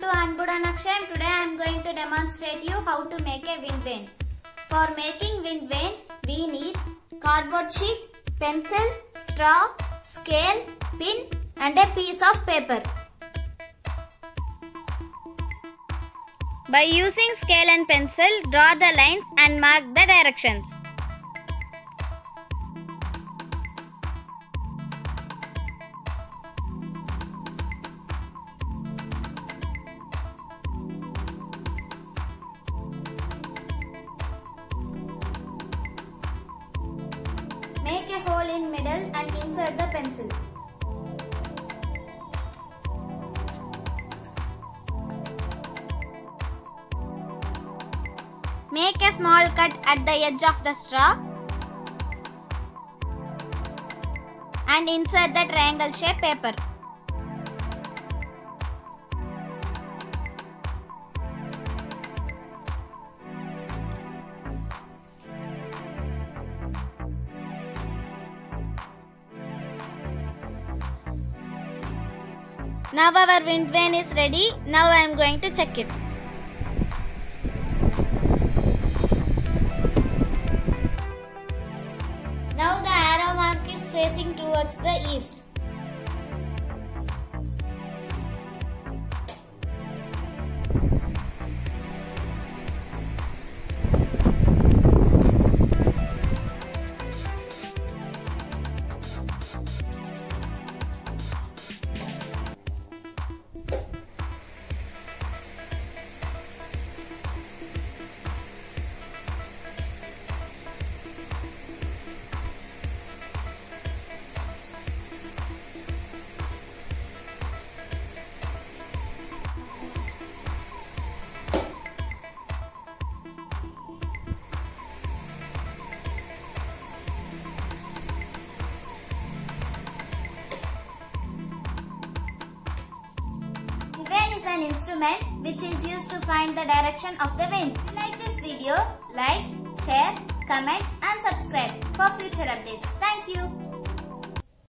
Dakshan. Today I am going to demonstrate you how to make a wind vane. For making wind vane, we need cardboard sheet, pencil, straw, scale, pin and a piece of paper. By using scale and pencil, draw the lines and mark the directions. Hole in middle and insert the pencil. Make a small cut at the edge of the straw and insert the triangle shape paper. Now our wind vane is ready. Now I am going to check it. Now the arrow mark is facing towards the east. An instrument which is used to find the direction of the wind. Like this video, like, share, comment and subscribe for future updates. Thank you.